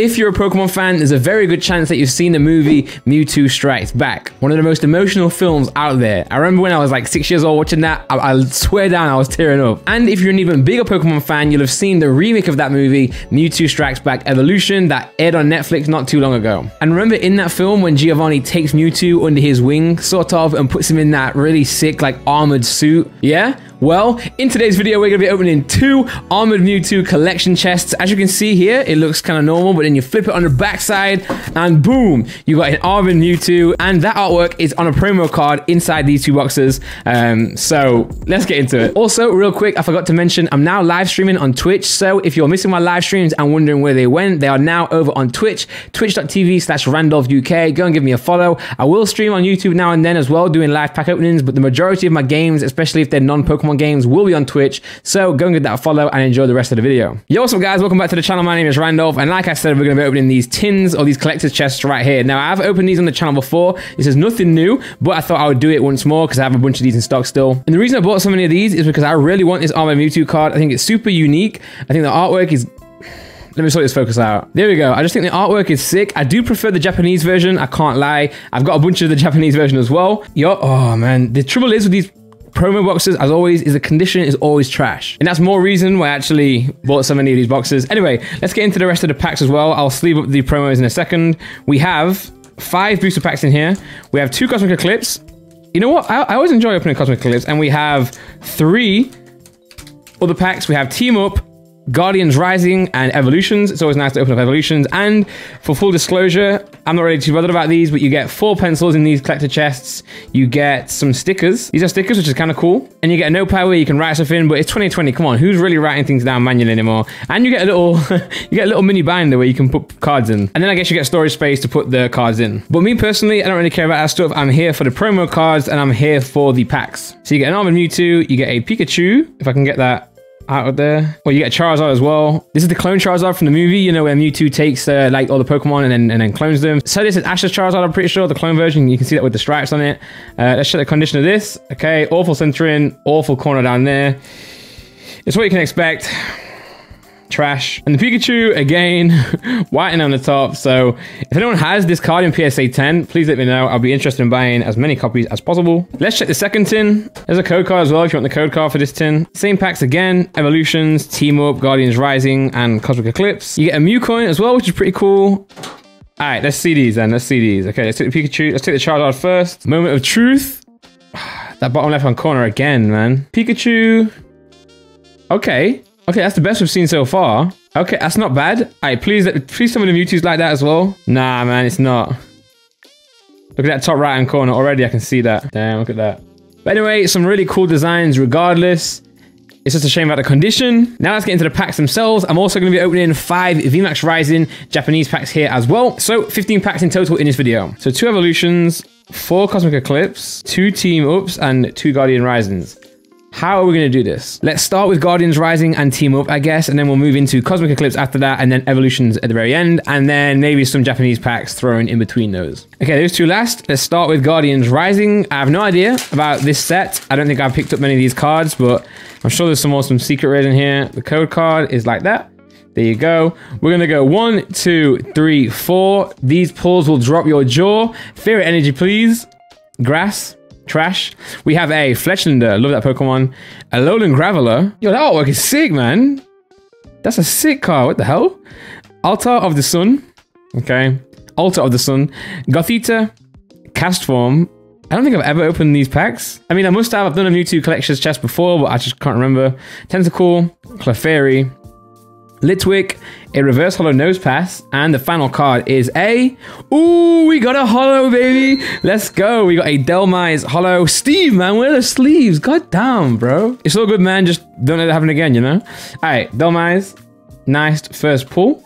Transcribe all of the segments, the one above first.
If you're a Pokemon fan, there's a very good chance that you've seen the movie Mewtwo Strikes Back, one of the most emotional films out there. I remember when I was like six years old watching that, I, I swear down I was tearing up. And if you're an even bigger Pokemon fan, you'll have seen the remake of that movie, Mewtwo Strikes Back Evolution, that aired on Netflix not too long ago. And remember in that film when Giovanni takes Mewtwo under his wing, sort of, and puts him in that really sick, like armored suit? Yeah? Well, in today's video, we're going to be opening two Armored Mewtwo collection chests. As you can see here, it looks kind of normal, but then you flip it on the backside and boom, you got an Armored Mewtwo. And that artwork is on a promo card inside these two boxes. Um, so let's get into it. Also, real quick, I forgot to mention, I'm now live streaming on Twitch. So if you're missing my live streams and wondering where they went, they are now over on Twitch, twitch.tv slash RandolphUK. Go and give me a follow. I will stream on YouTube now and then as well, doing live pack openings, but the majority of my games, especially if they're non-Pokemon Pokemon games will be on Twitch. So go and give that follow and enjoy the rest of the video. Yo, what's up guys? Welcome back to the channel. My name is Randolph. And like I said, we're going to be opening these tins or these collector's chests right here. Now, I've opened these on the channel before. This is nothing new, but I thought I would do it once more because I have a bunch of these in stock still. And the reason I bought so many of these is because I really want this Armor Mewtwo card. I think it's super unique. I think the artwork is let me sort this focus out. There we go. I just think the artwork is sick. I do prefer the Japanese version. I can't lie. I've got a bunch of the Japanese version as well. Yo, oh man. The trouble is with these promo boxes, as always, is the condition is always trash. And that's more reason why I actually bought so many of these boxes. Anyway, let's get into the rest of the packs as well. I'll sleeve up the promos in a second. We have five booster packs in here. We have two Cosmic Eclipse. You know what? I, I always enjoy opening Cosmic Eclipse. And we have three other packs. We have Team Up, Guardians Rising and Evolutions. It's always nice to open up Evolutions. And for full disclosure, I'm not really too bothered about these, but you get four pencils in these collector chests. You get some stickers. These are stickers, which is kind of cool. And you get a notepad where you can write stuff in, but it's 2020. Come on, who's really writing things down manually anymore? And you get a little, you get a little mini binder where you can put cards in. And then I guess you get storage space to put the cards in. But me personally, I don't really care about that stuff. I'm here for the promo cards and I'm here for the packs. So you get an Armored Mewtwo, you get a Pikachu, if I can get that out of there. Well, you get Charizard as well. This is the clone Charizard from the movie, you know, where Mewtwo takes uh, like all the Pokemon and then, and then clones them. So this is Ash's Charizard, I'm pretty sure, the clone version. You can see that with the stripes on it. Uh, let's check the condition of this. Okay, awful centering, awful corner down there. It's what you can expect trash. And the Pikachu, again, whiting on the top. So if anyone has this card in PSA 10, please let me know. I'll be interested in buying as many copies as possible. Let's check the second tin. There's a code card as well if you want the code card for this tin. Same packs again. Evolutions, Team Up, Guardians Rising, and Cosmic Eclipse. You get a Mew coin as well, which is pretty cool. All right, let's see these then. Let's see these. Okay, let's take the Pikachu. Let's take the Charizard first. Moment of truth. that bottom left hand corner again, man. Pikachu. Okay. Okay, that's the best we've seen so far. Okay, that's not bad. All right, please, please some of the Mewtwo's like that as well. Nah, man, it's not. Look at that top right hand corner. Already I can see that. Damn, look at that. But anyway, some really cool designs regardless. It's just a shame about the condition. Now let's get into the packs themselves. I'm also going to be opening five VMAX Rising Japanese packs here as well. So 15 packs in total in this video. So two Evolutions, four Cosmic Eclipse, two Team Ups, and two Guardian Risings. How are we going to do this? Let's start with Guardians Rising and Team Up, I guess, and then we'll move into Cosmic Eclipse after that, and then Evolutions at the very end, and then maybe some Japanese packs thrown in between those. Okay, those two last. Let's start with Guardians Rising. I have no idea about this set. I don't think I've picked up many of these cards, but I'm sure there's some awesome secret rare in here. The code card is like that. There you go. We're going to go one, two, three, four. These pulls will drop your jaw. Fairy energy, please. Grass. Trash. We have a Fletchinder. Love that Pokemon. A Alolan Graveler. Yo, that artwork is sick, man. That's a sick car. What the hell? Altar of the Sun. Okay. Altar of the Sun. Gothita. Castform. I don't think I've ever opened these packs. I mean, I must have. I've done a Mewtwo Collector's chest before, but I just can't remember. Tentacool. Clefairy. Litwick, a reverse holo Nosepass, and the final card is a... Ooh, we got a holo, baby! Let's go! We got a Dhelmise hollow. Steve, man, where are the sleeves? God damn, bro. It's all good, man. Just don't let it happen again, you know? All right, Dhelmise. Nice first pull.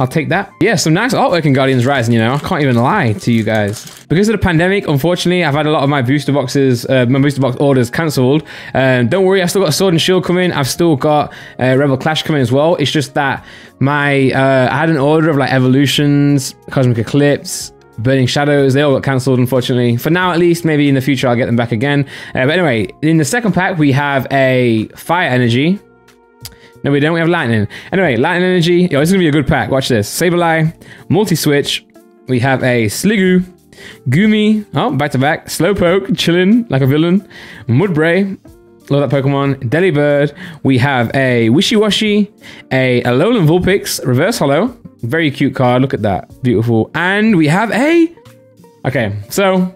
I'll take that. Yeah, some nice artwork in Guardians Rising, you know. I can't even lie to you guys. Because of the pandemic, unfortunately, I've had a lot of my booster boxes, uh, my booster box orders cancelled. Um, don't worry, I've still got Sword and Shield coming. I've still got uh, Rebel Clash coming as well. It's just that my, uh, I had an order of like Evolutions, Cosmic Eclipse, Burning Shadows, they all got cancelled, unfortunately. For now, at least, maybe in the future, I'll get them back again. Uh, but anyway, in the second pack, we have a Fire Energy, No, we don't. We have lightning. Anyway, lightning energy. Yo, this is gonna be a good pack. Watch this. Sableye, multi-switch. We have a Sliggoo, Goomy. Oh, back to back. Slowpoke, chilling like a villain. Mudbray. Love that Pokemon. Delibird. We have a Wishiwashi, a Alolan Vulpix, Reverse Holo. Very cute card. Look at that. Beautiful. And we have a. Okay, so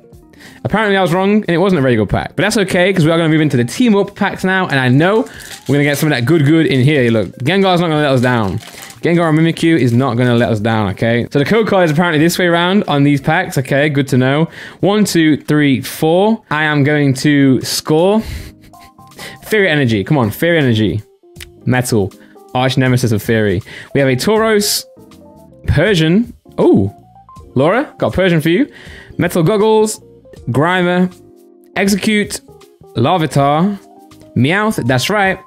Apparently I was wrong, and it wasn't a very good pack. But that's okay, because we are going to move into the team up packs now, and I know we're going to get some of that good good in here. Look, Gengar's not going to let us down. Gengar and Mimikyu is not going to let us down, okay? So the code card is apparently this way around on these packs, okay? Good to know. One, two, three, four. I am going to score. Fairy Energy. Come on, Fairy Energy. Metal. Arch Nemesis of Fairy. We have a Tauros. Persian. Oh, Laura, got Persian for you. Metal Goggles. Grimer, Exeggcute, Larvitar, Meowth, that's right,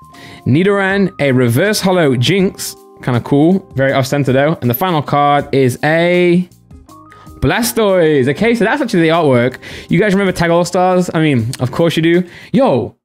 Nidoran, a Reverse Holo Jynx, kind of cool, very off-center though, and the final card is a Blastoise. Okay, so that's actually the artwork. You guys remember Tag All-Stars? I mean, of course you do. Yo,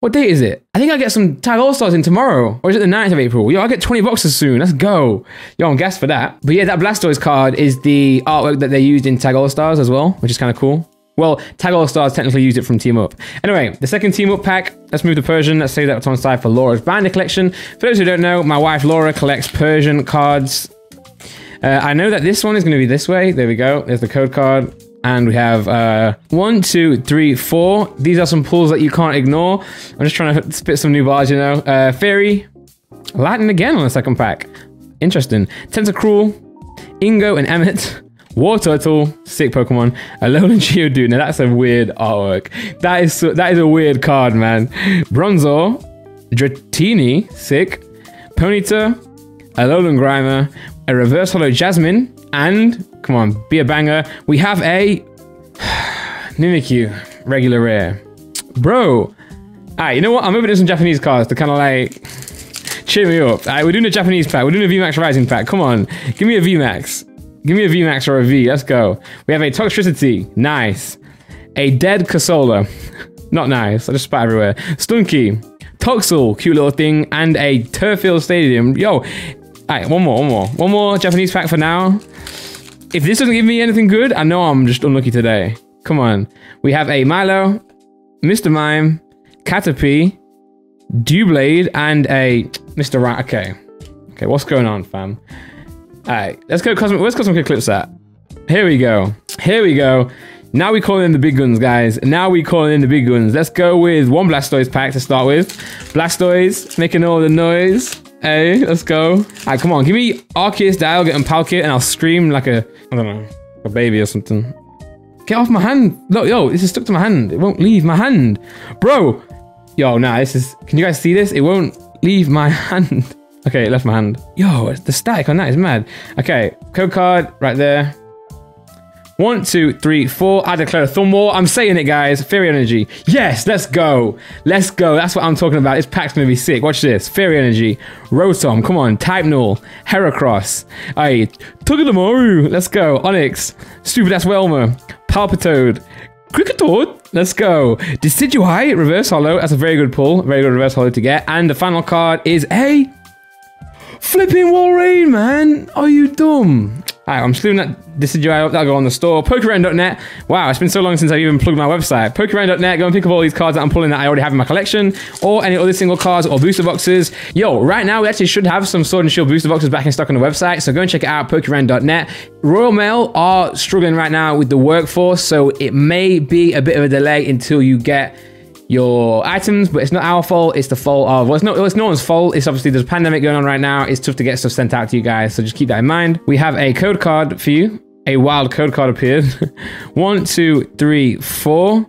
what date is it? I think I get some Tag All Stars in tomorrow. Or is it the 9th of April? Yo, I get 20 boxes soon. Let's go. Yo, I'm gassed for that. But yeah, that Blastoise card is the artwork that they used in Tag All Stars as well, which is kind of cool. Well, Tag All Stars technically used it from Team Up. Anyway, the second Team Up pack, let's move to Persian. Let's say that to one side for Laura's Binder collection. For those who don't know, my wife Laura collects Persian cards. Uh, I know that this one is going to be this way. There we go. There's the code card. And we have uh, one, two, three, four. These are some pulls that you can't ignore. I'm just trying to spit some new bars, you know. Uh, Fairy, Latin again on the second pack. Interesting. Tentacruel, Ingo and Emmet. Wartortle, sick Pokemon. Alolan Geodude. Now that's a weird artwork. That is that is a weird card, man. Bronzor, Dratini, sick. Ponyta, Alolan Grimer, a Reverse Holo Jasmine, and come on, be a banger. We have a Mimikyu, regular rare. Bro, alright, you know what? I'm to some Japanese cards to kind of like cheer me up. Alright, we're doing a Japanese pack. We're doing a VMAX Rising pack. Come on, give me a VMAX. Give me a VMAX or a V. Let's go. We have a Toxtricity. Nice. A Dead Casola. Not nice. I just spat everywhere. Stunky. Toxel. Cute little thing. And a Turffield Stadium. Yo. Alright, one more, one more. One more Japanese pack for now. If this doesn't give me anything good, I know I'm just unlucky today. Come on. We have a Milo, Mr. Mime, Caterpie, Dewblade, and a Mr. Rat. Okay. Okay, what's going on, fam? Alright, let's go Cosmic. Where's Cosmic Eclipse at? Here we go. Here we go. Now we call in the big guns, guys. Now we call in the big guns. Let's go with one Blastoise pack to start with. Blastoise, making all the noise. Hey, let's go. Alright, come on. Give me Arceus, Dialga, and Palkia, and I'll scream like a, I don't know, a baby or something. Get off my hand. Look, yo, this is stuck to my hand. It won't leave my hand. Bro. Yo, nah, this is, can you guys see this? It won't leave my hand. Okay, left my hand. Yo, the static on that is mad. Okay, code card right there. One, two, three, four. I declare a thumb war. I'm saying it, guys. Fairy Energy. Yes, let's go. Let's go. That's what I'm talking about. This pack's going to be sick. Watch this. Fairy Energy. Rotom. Come on. Type Null. Heracross. Aye. Togedemaru. Let's go. Onix. Stupid ass Welmer. Palpitoad. Kricketot. Let's go. Decidueye. Reverse Holo. That's a very good pull. Very good reverse holo to get. And the final card is a Flipping Walrein, man. Are you dumb? I'm just leaving that This is That'll go on the store. Pokerand.net. Wow, it's been so long since I've even plugged my website. Pokerand.net. Go and pick up all these cards that I'm pulling that I already have in my collection, or any other single cards or booster boxes. Yo, right now we actually should have some Sword and Shield booster boxes back in stock on the website, so go and check it out. Pokerand.net. Royal Mail are struggling right now with the workforce, so it may be a bit of a delay until you get your items, but it's not our fault. It's the fault of, well, it's, not, it's no one's fault. It's obviously there's a pandemic going on right now. It's tough to get stuff sent out to you guys. So just keep that in mind. We have a code card for you. A wild code card appeared. One, two, three, four.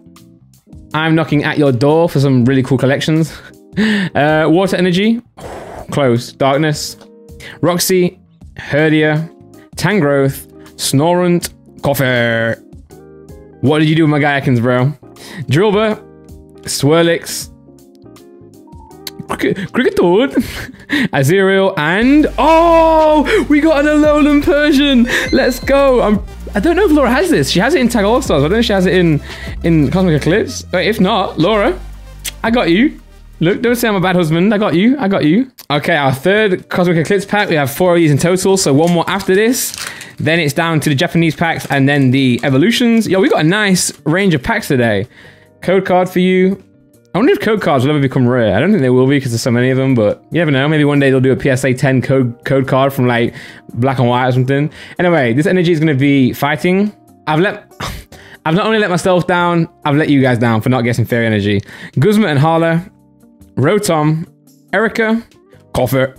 I'm knocking at your door for some really cool collections. Uh, water energy. Close. Darkness. Roxie. Herdier. Tangrowth. Snorunt. Koffing. What did you do with my guy Ekans, bro? Drillbur. Swirlix, Kricketot, Azurill, and oh, we got an Alolan Persian. Let's go. I'm, I don't know if Laura has this. She has it in Tag All Stars. I don't know if she has it in in Cosmic Eclipse. But if not, Laura, I got you. Look, don't say I'm a bad husband. I got you. I got you. Okay, our third Cosmic Eclipse pack. We have four of these in total, so one more after this. Then it's down to the Japanese packs and then the evolutions. Yo, we got a nice range of packs today. Code card for you. I wonder if code cards will ever become rare. I don't think they will be because there's so many of them, but you never know. Maybe one day they'll do a PSA 10 code code card from like black and white or something. Anyway, this energy is going to be fighting. I've let... I've not only let myself down, I've let you guys down for not getting fairy energy. Guzma and Hala, Rotom, Erica, Koffing.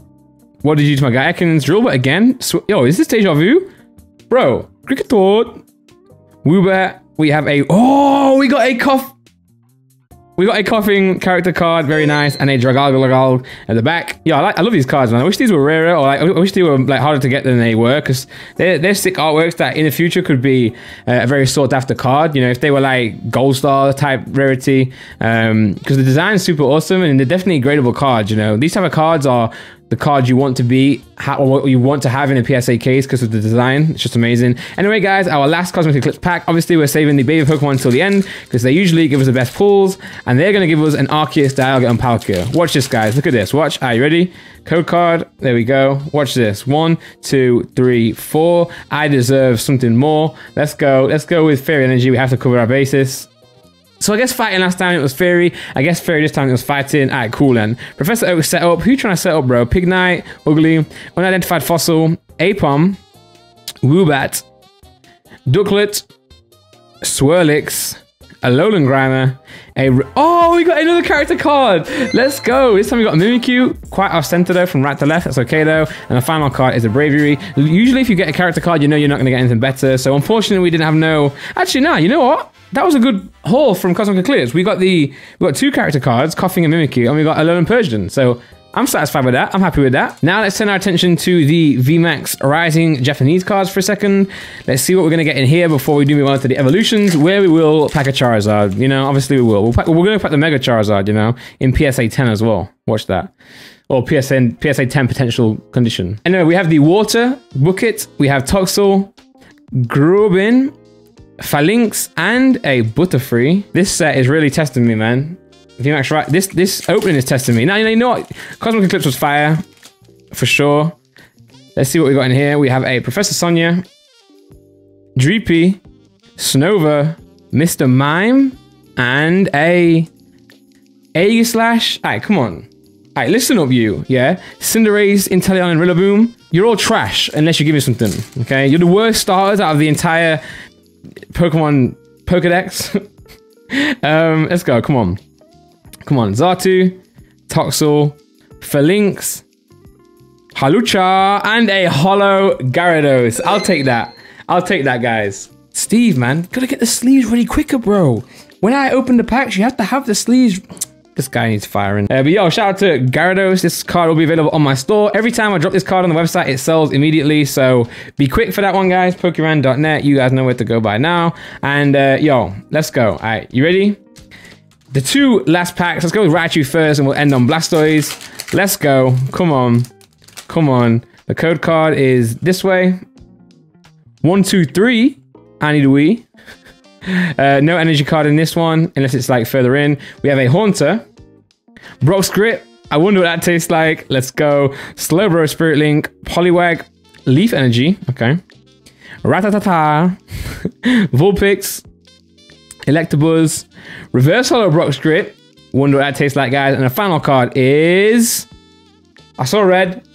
What did you do to my guy? Ekans, Drillbur again? Sw Yo, is this deja vu? Bro, Kricketot, Woobat. We have a... Oh, we got a cough. We got a Koffing character card, very nice, and a Dragalge at the back. Yeah, I, like, I love these cards, man. I wish these were rarer, or like, I wish they were like harder to get than they were, because they're, they're sick artworks that in the future could be uh, a very sought after card. You know, if they were like Gold Star type rarity, because um, the design's super awesome and they're definitely gradable cards. You know, these type of cards are the card you want to be or what you want to have in a PSA case because of the design. It's just amazing. Anyway, guys, our last Cosmic Eclipse pack. Obviously, we're saving the baby Pokemon until the end because they usually give us the best pulls and they're going to give us an Arceus, Dialga, and Palkia. Watch this, guys. Look at this. Watch. Are you ready? Code card. There we go. Watch this. One, two, three, four. I deserve something more. Let's go. Let's go with Fairy Energy. We have to cover our bases. So I guess fighting last time it was Fairy. I guess Fairy this time it was fighting. Alright, cool then. Professor Oak set up. Who you trying to set up, bro? Pignite, Ugly, Unidentified Fossil, Aipom, Woobat, Ducklett, Swirlix, a Alolan Grimer, a... Oh, we got another character card! Let's go! This time we got Mimikyu, quite off-center though, from right to left, that's okay though. And the final card is a Braviary. Usually if you get a character card, you know you're not going to get anything better. So unfortunately we didn't have no... Actually, no, you know what? That was a good haul from Cosmic Eclipse. We got the we got two character cards, Koffing and Mimikyu, and we got Alolan Persian. So I'm satisfied with that. I'm happy with that. Now let's turn our attention to the VMAX Rising Japanese cards for a second. Let's see what we're going to get in here before we do move on to the evolutions, where we will pack a Charizard. You know, obviously we will. we are going to pack the Mega Charizard, you know, in PSA 10 as well. Watch that. Or PSN, PSA 10 potential condition. Anyway, we have the Water, Bucket, we have Toxel, Grubbin, Falinks, and a Butterfree. This set is really testing me, man. VMAX right. This this opening is testing me. Now you know what? Cosmic Eclipse was fire, for sure. Let's see what we got in here. We have a Professor Sonia, Dreepy, Snover, Mr. Mime, and a Aegislash. Alright, come on. Alright, listen up, you. Yeah, Cinderace, Inteleon, and Rillaboom. You're all trash unless you give me something. Okay, you're the worst starters out of the entire Pokemon Pokedex. um, let's go. Come on. Come on. Xatu, Toxel, Falinks, Hawlucha, and a holo Gyarados. I'll take that. I'll take that, guys. Steve, man, gotta get the sleeves really quicker, bro. When I open the packs, you have to have the sleeves this guy needs firing. Uh, but yo, shout out to Gyarados. This card will be available on my store. Every time I drop this card on the website, it sells immediately. So be quick for that one, guys. Pokerand.net. You guys know where to go by now. And uh, yo, let's go. All right, you ready? The two last packs. Let's go with Raichu first and we'll end on Blastoise. Let's go. Come on. Come on. The code card is this way. One, two, three. Annie Dewey. Uh, no energy card in this one, unless it's like further in. We have a Haunter. Brock's Grit. I wonder what that tastes like. Let's go. Slowbro Spirit Link. Poliwag. Leaf Energy. Okay. Rattata. Vulpix. Electabuzz. Reverse Holo Brock's Grit. Wonder what that tastes like, guys. And the final card is... I saw red.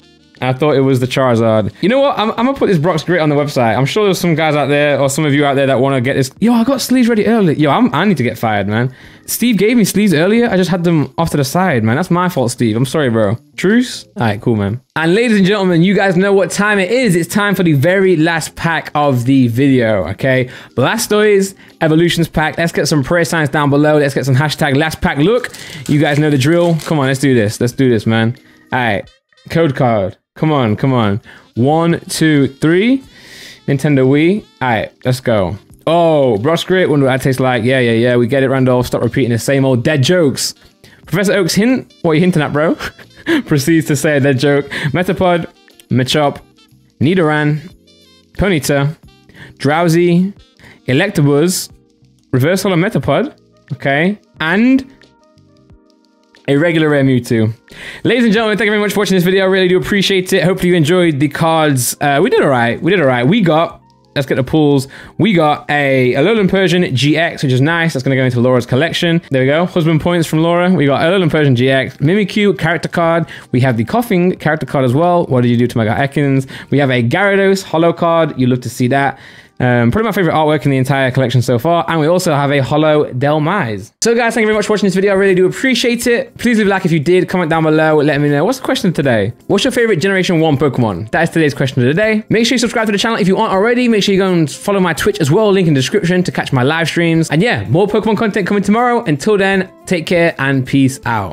I thought it was the Charizard. You know what? I'm, I'm gonna put this Brock's Grit on the website. I'm sure there's some guys out there or some of you out there that want to get this. Yo, I got sleeves ready early. Yo, I'm, i need to get fired, man. Steve gave me sleeves earlier. I just had them off to the side, man. That's my fault, Steve. I'm sorry, bro. Truce? All right, cool, man. And ladies and gentlemen, you guys know what time it is. It's time for the very last pack of the video, okay? Blastoise Evolutions pack. Let's get some prayer signs down below. Let's get some hashtag last pack look. You guys know the drill. Come on, let's do this. Let's do this, man. All right, code card. Come on, come on. One, two, three. Nintendo Wii. All right, let's go. Oh, Brock's Grit. Wonder what that tastes like. Yeah, yeah, yeah. We get it, Randolph. Stop repeating the same old dead jokes. Professor Oak's hint. What are you hinting at, bro? Proceeds to say a dead joke. Metapod, Machop, Nidoran, Ponyta, Drowzee, Electabuzz, Reverse Holo Metapod. Okay. And a regular rare Mewtwo. Ladies and gentlemen, thank you very much for watching this video. I really do appreciate it. Hopefully you enjoyed the cards. Uh, we did all right. We did all right. We got Let's get the pulls. We got a Alolan Persian GX, which is nice. That's going to go into Laura's collection. There we go. Husband points from Laura. We got Alolan Persian GX. Mimikyu character card. We have the Koffing character card as well. What did you do to my guy Ekans? We have a Gyarados holo card. You love to see that. Um, probably my favorite artwork in the entire collection so far. And we also have a holo Dhelmise. So guys, thank you very much for watching this video. I really do appreciate it. Please leave a like if you did. Comment down below. Let me know. What's the question today? What's your favorite Generation 1 Pokemon? That is today's question of the day. Make sure you subscribe to the channel if you aren't already. Make sure you go and follow my Twitch as well. Link in the description to catch my live streams. And yeah, more Pokemon content coming tomorrow. Until then, take care and peace out.